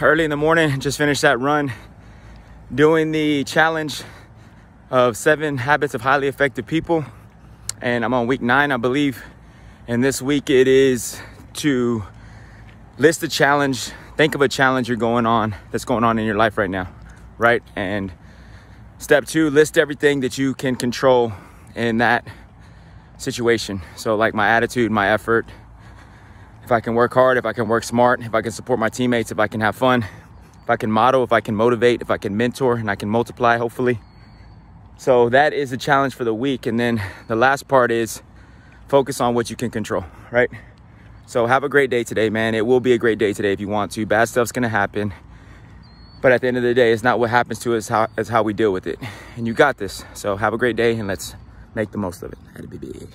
early in the morning, just finished that run doing the challenge of seven habits of highly effective people. And I'm on week nine, I believe. And this week it is to list a challenge, think of a challenge you're going on that's going on in your life right now, right? And step two, list everything that you can control in that situation. So, like my attitude, my effort, if I can work hard, if I can work smart, if I can support my teammates, if I can have fun, if I can model, if I can motivate, if I can mentor, and I can multiply, hopefully. So that is the challenge for the week. And then the last part is focus on what you can control, right? So have a great day today, man. It will be a great day today if you want to. Bad stuff's gonna happen. But at the end of the day, it's not what happens to us, how, it's how we deal with it. And you got this. So have a great day and let's make the most of it. To be big.